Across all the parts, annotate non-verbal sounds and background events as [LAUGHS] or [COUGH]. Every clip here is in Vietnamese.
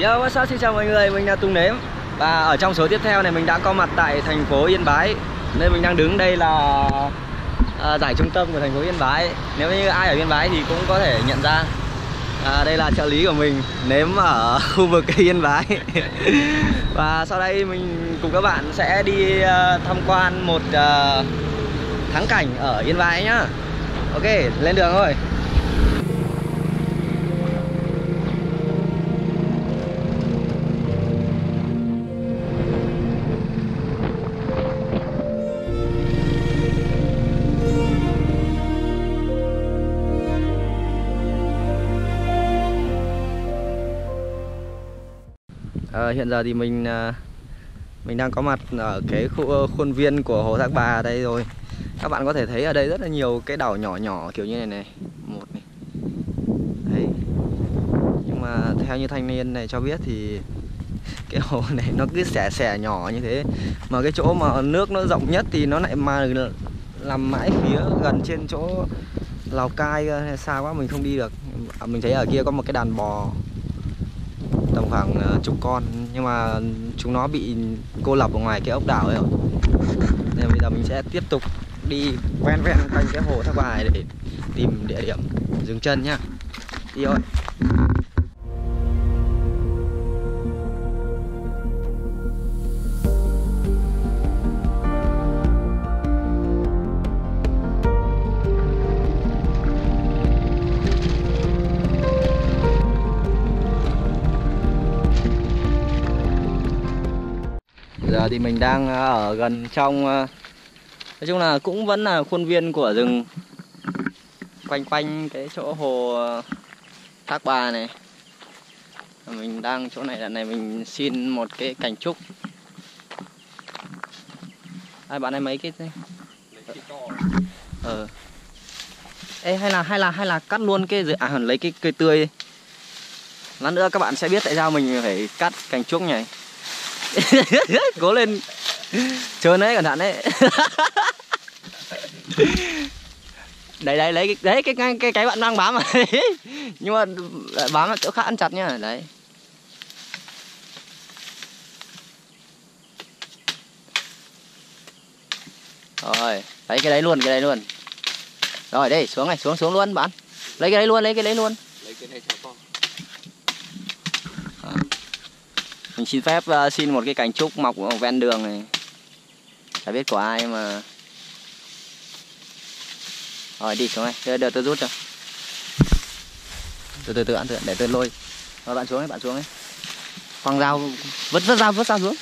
Yo, what's up? Xin chào mọi người, mình là Tùng Nếm. Và ở trong số tiếp theo này mình đã có mặt tại thành phố Yên Bái. Nơi mình đang đứng đây là à, giải trung tâm của thành phố Yên Bái. Nếu như ai ở Yên Bái thì cũng có thể nhận ra. À, Đây là trợ lý của mình, Nếm ở [LAUGHS] khu vực Yên Bái. [LAUGHS] Và sau đây mình cùng các bạn sẽ đi uh, tham quan một uh, thắng cảnh ở Yên Bái nhá. Ok, lên đường thôi. À, hiện giờ thì mình à, mình đang có mặt ở cái khu ờ, khuôn viên của hồ Thác Bà đây rồi. Các bạn có thể thấy ở đây rất là nhiều cái đảo nhỏ nhỏ kiểu như này này. Một này. Đấy. Nhưng mà theo như thanh niên này cho biết thì [LAUGHS] cái hồ này nó cứ xẻ xẻ nhỏ như thế. Mà cái chỗ mà nước nó rộng nhất thì nó lại mà làm mãi phía gần trên chỗ Lào Cai hay xa quá mình không đi được. À, mình thấy ở kia có một cái đàn bò tầm khoảng ờ, chục con. Nhưng mà chúng nó bị cô lập ở ngoài cái ốc đảo ấy rồi nên bây giờ mình sẽ tiếp tục đi ven ven quanh cái hồ thác bài để tìm địa điểm dừng chân nhá. Đi thôi. Giờ thì mình đang ờ, ở gần trong ờ, nói chung là cũng vẫn là khuôn viên của rừng. Quanh quanh cái chỗ hồ ờ, thác bà này. Mình đang chỗ này lần này mình xin một cái cảnh trúc ai bạn này mấy cái đây ờ. Ê, hay là hay là hay là cắt luôn cái dự à lấy cái cây tươi lát nữa các bạn sẽ biết tại sao mình phải cắt cành trúc này [LAUGHS] cố lên. Trơn đấy cẩn thận đấy. [LAUGHS] Đấy đấy lấy đấy cái cái cái, cái bạn đang bám mà [LAUGHS] nhưng mà bám ở chỗ khác ăn chặt nhá đấy. Rồi lấy cái đấy luôn cái đấy luôn. Rồi đây xuống này xuống xuống luôn bạn. Lấy cái đấy luôn lấy cái đấy luôn lấy cái này cho con mình xin phép uh, xin một cái cành trúc mọc ở ven đường này. Chả biết của ai mà rồi đi xuống này đợi, đợi tôi rút cho. Từ từ từ ăn từ để tôi lôi. Rồi bạn xuống ấy bạn xuống ấy khoang dao vứt vứt dao vứt dao xuống.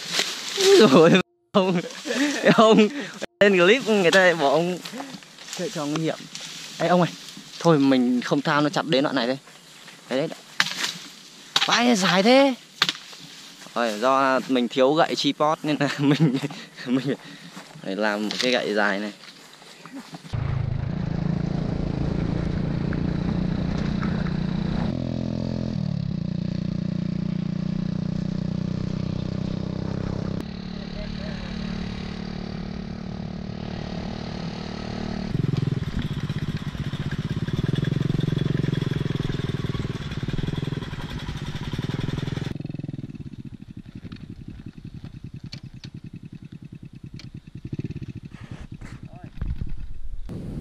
Rồi ông ông lên clip người ta bỏ ông chạy cho nguy hiểm ấy ông ơi thôi mình không tham nó chặt đến đoạn này đây. Đấy đấy vãi dài thế rồi do mình thiếu gậy tripod nên là [LAUGHS] mình mình phải làm một cái gậy dài này.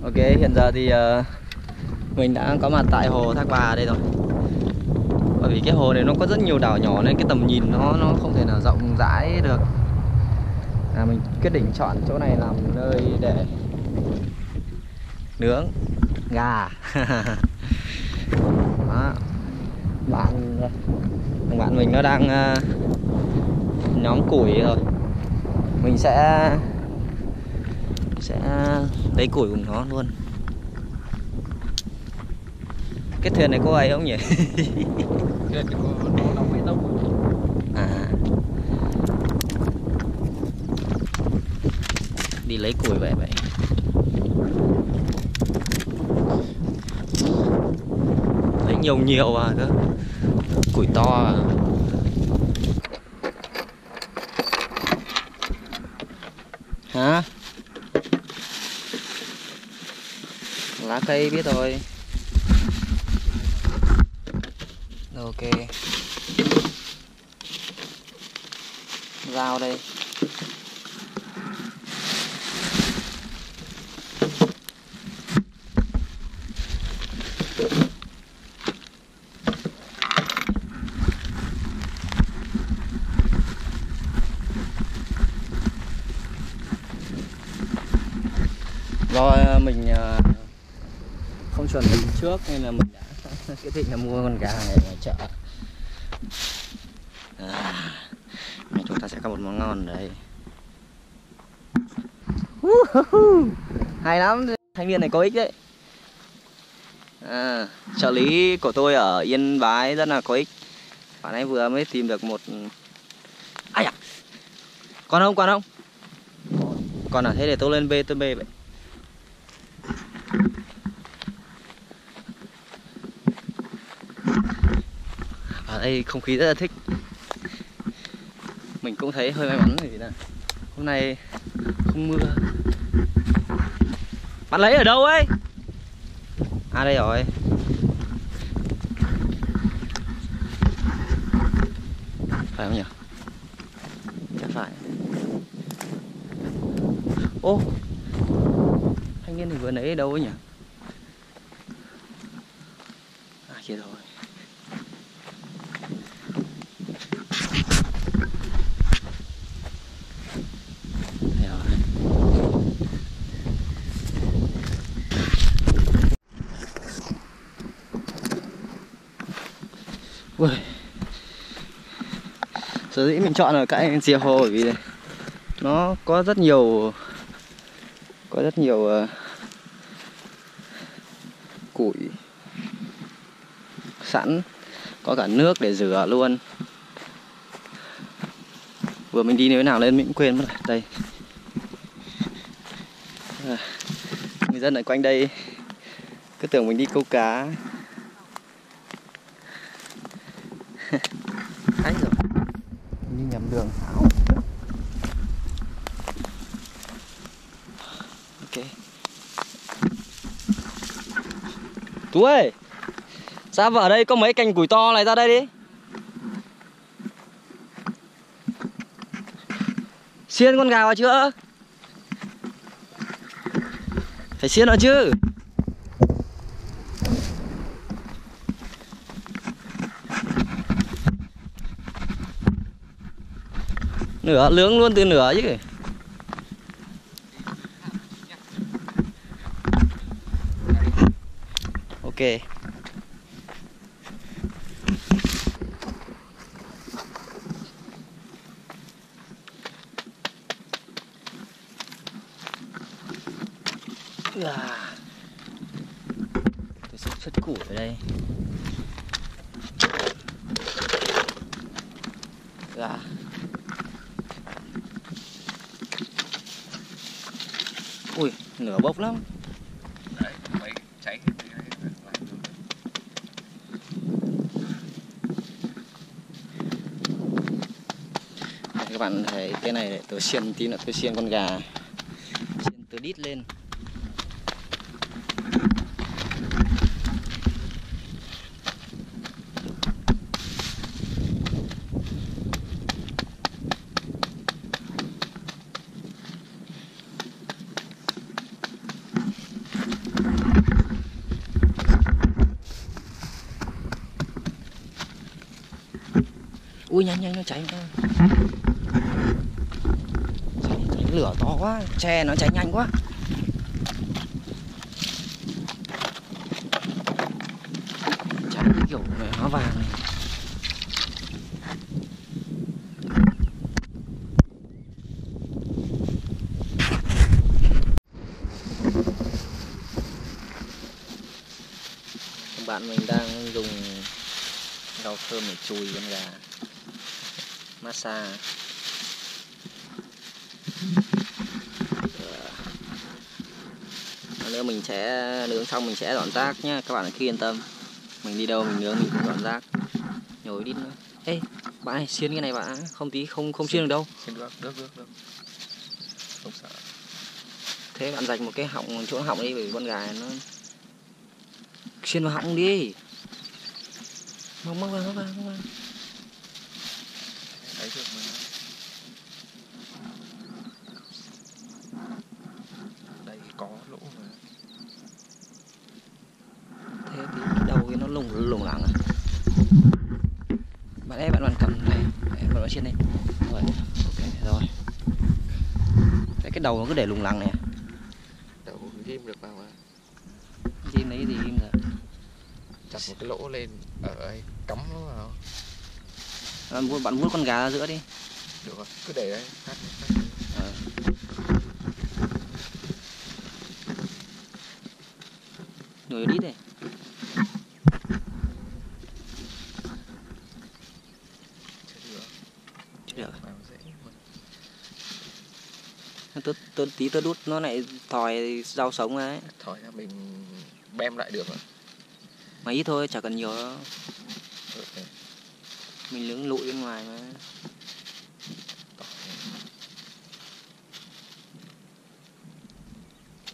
Ok, hiện giờ thì uh, mình đã có mặt tại hồ Thác Bà đây rồi. Bởi vì cái hồ này nó có rất nhiều đảo nhỏ nên cái tầm nhìn nó nó không thể nào rộng rãi được. À, Mình quyết định chọn chỗ này làm nơi để nướng gà. [LAUGHS] Đó. Bạn bạn mình nó đang uh, nhóm củi rồi. Mình sẽ sẽ lấy củi cùng nó luôn. Cái thuyền này có ai không nhỉ? [LAUGHS] À. Đi lấy củi vậy vậy. Lấy nhiều nhiều à cơ. Củi to à. Hả lá cây biết rồi. Ok. Dao đây. Chuẩn bị trước nên là mình đã [LAUGHS] quyết định là mua con gà này ở chợ. À, chúng ta sẽ có một món ngon ở đây. Hay lắm. Thanh niên này có ích đấy. À, trợ lý của tôi ở yên bái rất là có ích. Bạn ấy vừa mới tìm được một ai à còn không còn không? Còn à thế để tôi lên b tôi b vậy ở đây, không khí rất là thích. Mình cũng thấy hơi may mắn vì là hôm nay không mưa. Bạn lấy ở đâu ấy? À đây rồi. Phải không nhỉ? Chắc phải. Ô, thanh niên thì vừa nãy đâu ấy nhỉ? À kia rồi Đây rồi. Ui. Sở dĩ mình chọn ở cạnh rìa hồ bởi vì này, nó có rất nhiều có rất nhiều uh, củi sẵn có cả nước để rửa luôn. Vừa mình đi nếu nào lên mình cũng quên mất rồi. Đây. À, người dân ở quanh đây cứ tưởng mình đi câu cá ấy rồi nhầm đường Áo. ok. Tú ơi, ra vào đây có mấy cành củi to này ra đây đi. Xiên con gà vào chưa? Phải xiên nó chứ. Nửa lướng luôn từ nửa chứ. Ok. À. Tôi sẽ xuất củ ở đây à. Ui, lửa bốc lắm. Đấy, mấy cháy hết các bạn thấy cái này tôi xiên tí nữa tôi xiên con gà. Xiên từ đít lên ui nhanh nhanh nó cháy cháy, cháy lửa to quá. Che nó cháy nhanh quá. Cháy kiểu hóa vàng. Này bạn mình đang dùng rau thơm để chùi con gà massage. Ờ. nữa mình sẽ nướng xong mình sẽ dọn rác nhá các bạn cứ yên tâm. Mình đi đâu mình nướng mình cũng dọn rác. Nhồi đi nữa. Ê bạn này xiên cái này bạn không tí không không xiên được đâu. Xin được, được, được, được. Không sợ. thế bạn dành một cái họng chỗ họng đi bởi vì con gà nó xiên vào họng đi. Mong mong vào mong vào mong vào Đấy được mà. lùng lùng lẳng à bạn ấy bạn bạn cầm này. Bạn bạn trên đây. Rồi ok rồi. Cái cái đầu nó cứ để lùng lẳng này đậu ghim được vào mà ghim lấy gì ghim được chặt một cái lỗ lên ở ấy cắm nó vào. Bạn vuốt bạn vuốt con gà ra giữa đi. Được rồi cứ để đấy. Cắt, cắt. rồi. Đi đây Chưa được chưa được vào dễ tớ, tớ, tí tớ đút nó lại thòi rau sống ấy thôi ra mình bem lại được rồi mà ít thôi chả cần nhiều đâu Ok. mình lưỡng lụi bên ngoài mà.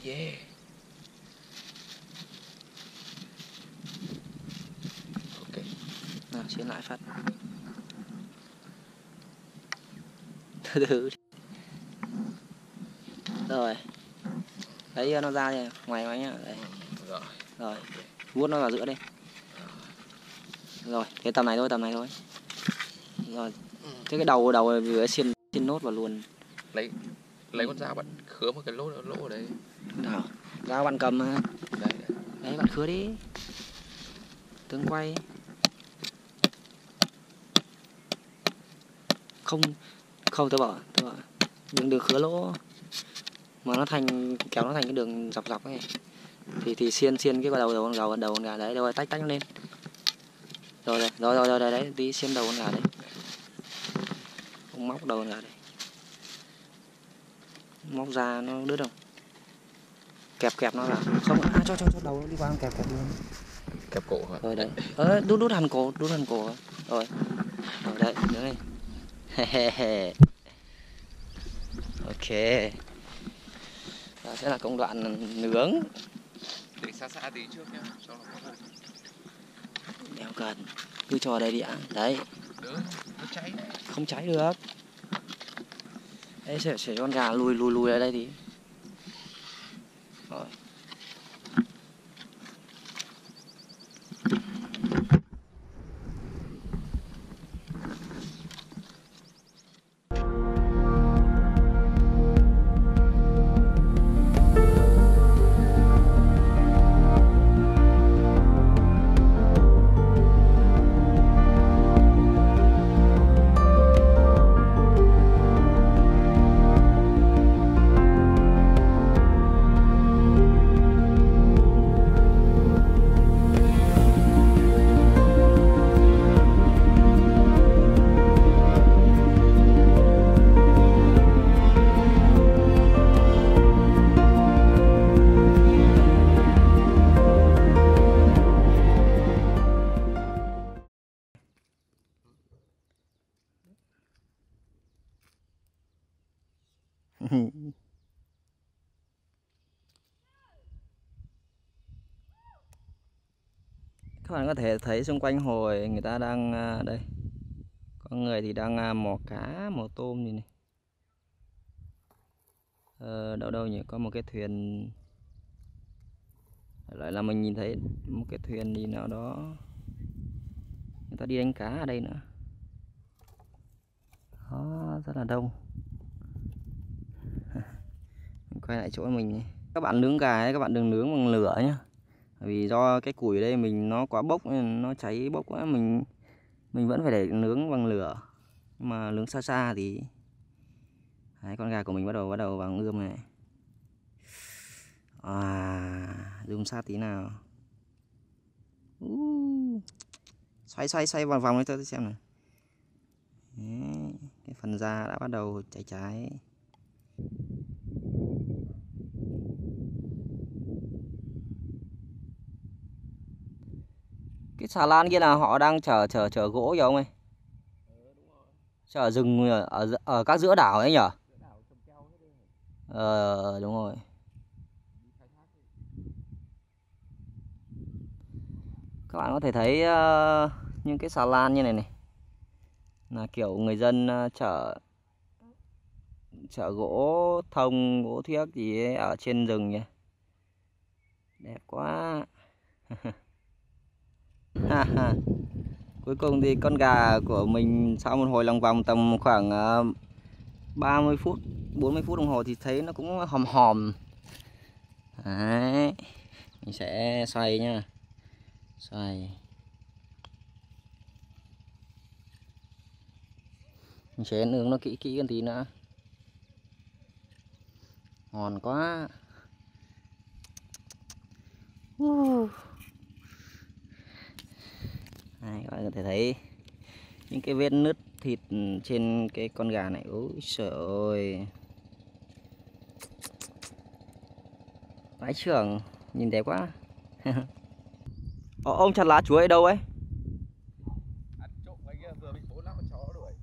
Yeah. Ok. nào chiến lại phát [LAUGHS] từ từ rồi. Lấy nó ra đi ngoài ngoài nhá. Đấy. Rồi. rồi vuốt nó vào giữa đi. Rồi thế tầm này thôi tầm này thôi. Rồi. Thế cái đầu đầu vừa xiên xiên nốt vào luôn. Lấy lấy con dao bạn khứa một cái lỗ lỗ ở đấy. nào ra bạn cầm mà. Đây, đây. đấy bạn khứa đi. Tướng quay. Không không tôi bảo tôi bảo đừng được khứa lỗ mà nó thành kéo nó thành cái đường dọc dọc ấy. Thì thì xiên xiên cái đầu đầu con gà đầu con gà đấy rồi tách tách nó lên. Rồi rồi rồi rồi, rồi đấy, đấy tí xiên đầu con gà đấy. Không móc đầu con gà đấy. Móc ra nó đứt không? Kẹp kẹp nó vào. Không à, cho cho cho đầu nó đi qua kẹp kẹp luôn Kẹp cổ hả? rồi đấy. Ờ, đút đút hẳn cổ đút hẳn cổ. Rồi. Rồi đấy đứng đây. [LAUGHS] Ok sẽ là công đoạn nướng. Để xa xa tí trước nhá. Cho nó có đeo cần cứ cho đây đi ạ. Đấy. Đỡ nó cháy. Không cháy được. Đấy sẽ sẽ con gà lùi lùi lùi lại đây thì rồi các bạn có thể thấy xung quanh hồ người ta đang à, đây. Có người thì đang à, mò cá mò tôm gì này. Ờ, đâu đâu nhỉ? Có một cái thuyền. Lại là mình nhìn thấy một cái thuyền gì nào đó. Người ta đi đánh cá ở đây nữa. Đó rất là đông. [LAUGHS] Mình quay lại chỗ mình này. các bạn nướng gà ấy, các bạn đừng nướng bằng lửa nhá vì do cái củi đây mình nó quá bốc nên nó cháy bốc quá mình mình vẫn phải để nướng bằng lửa. Nhưng mà nướng xa xa thì Đấy, con gà của mình bắt đầu bắt đầu vào ươm này. À zoom sát tí nào. Uh. xoay xoay xoay vòng vòng cho tôi xem này. Đấy, cái phần da đã bắt đầu cháy cháy. Cái xà lan kia là họ đang chở chở chở gỗ kìa ông ơi. Chở rừng ở, ở các giữa đảo ấy nhở ờ đúng rồi. Các bạn có thể thấy ờ, những cái xà lan như này này. Là kiểu người dân ờ, chở chở gỗ thông gỗ thiếc gì ấy ở trên rừng nhỉ đẹp quá. ha [LAUGHS] ha [LAUGHS] cuối cùng thì con gà của mình sau một hồi lòng vòng tầm khoảng ờ, 30 phút 40 phút đồng hồ thì thấy nó cũng hòm hòm Đấy. mình sẽ xoay nha xoay mình sẽ nướng nó kỹ kỹ hơn tí nữa ngon quá uh. Đây, các bạn có thể thấy những cái vết nứt thịt trên cái con gà này. Ôi trời ơi. Vãi trưởng nhìn đẹp quá. [LAUGHS] Ô, ông chặt lá chuối ở đâu ấy? Ăn trộm cái kia vừa bị bốn năm con chó đuổi.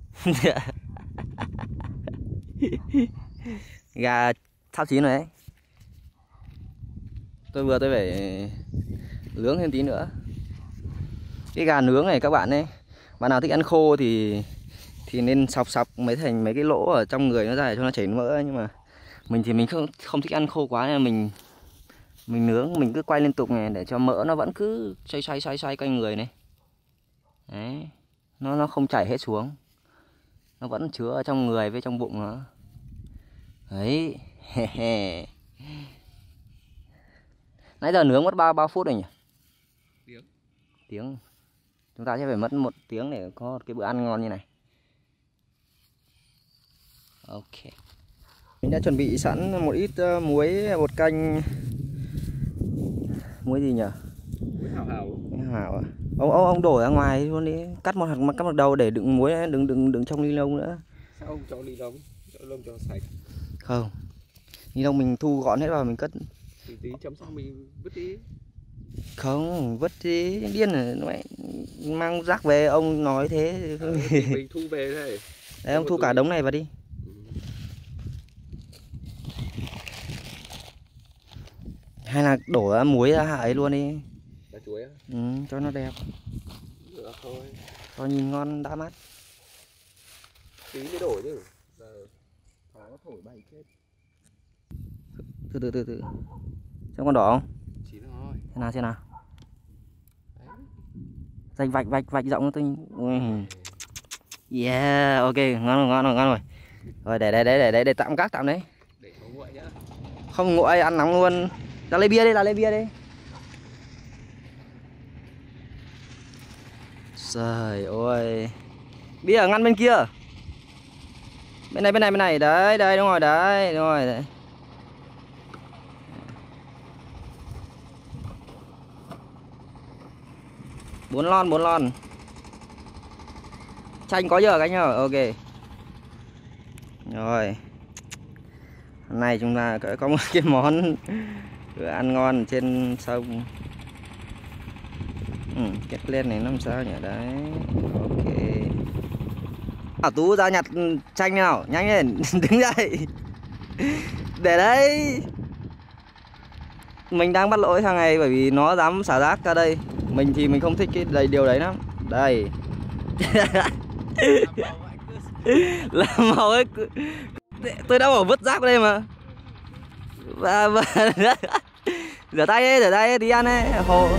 [LAUGHS] Gà sắp chín rồi đấy tôi vừa tôi phải nướng thêm tí nữa cái gà nướng này các bạn ấy bạn nào thích ăn khô thì thì nên sọc sọc mấy thành mấy cái lỗ ở trong người nó ra để cho nó chảy mỡ. Nhưng mà mình thì mình không không thích ăn khô quá nên mình mình nướng mình cứ quay liên tục này để cho mỡ nó vẫn cứ xoay xoay xoay xoay quanh người này. Đấy nó nó không chảy hết xuống. Nó vẫn chứa ở trong người với trong bụng nó. Đấy nãy giờ nướng mất bao bao phút rồi nhỉ? Tiếng. Tiếng chúng ta sẽ phải mất một tiếng để có cái bữa ăn ngon như này. Ok. Mình đã chuẩn bị sẵn một ít uh, muối bột canh. Muối gì nhỉ muối hào hào hảo à? Ông ông ông đổ ra ngoài luôn đi. Cắt một hạt cắt một đầu để đựng muối ấy, đừng đừng đừng trong ly lông nữa. Sao ông cho ly lông? Cho lông cho sạch. Không. Ly lông mình thu gọn hết vào mình cất. Tí tí chấm xong mình vứt đi không vứt đi. Điên rồi. Mẹ mang rác về ông nói thế. Thì mình [LAUGHS] thu về đây. Đấy ông thu cả đống này vào đi. Ừ. hay là đổ ra muối ra ấy luôn đi. Chuối á? Ừ, cho nó đẹp. Được thôi. Cho nhìn ngon đã mắt tí mới đổi chứ. Giờ thoáng nó thổi bay chết. Từ từ từ từ. Xem con đỏ không xem nào xem nào? Đấy vạch vạch vạch rộng tôi yeah ok ngon rồi ngon rồi ngon rồi. Rồi để để để để để, để tạm các tạm đấy. Nguội không nguội ăn nóng luôn. Ra lấy bia đi ra lấy bia đi. Trời ơi. Bia ở ngăn bên kia. Bên này bên này bên này. Đấy đây đúng rồi đấy đúng rồi đấy. 4 lon 4 lon. Chanh có giờ anh ơi ok. Rồi. Hôm nay chúng ta có- một [LAUGHS] cái món ăn ngon trên sông. Ừ, cái lên này nó làm sao nhỉ? Đấy. Ok. À, tú ra nhặt chanh nào? Nhanh lên [LAUGHS] đứng dậy. Để đấy. Mình đang bắt lỗi thằng này bởi vì nó dám xả rác ra đây mình thì mình không thích cái đầy điều đấy lắm. Đây. [LAUGHS] Làm màu ấy tôi đã bảo vứt rác đây mà. Và, và [LAUGHS] rửa tay đi rửa tay đi đi ăn ấy hồ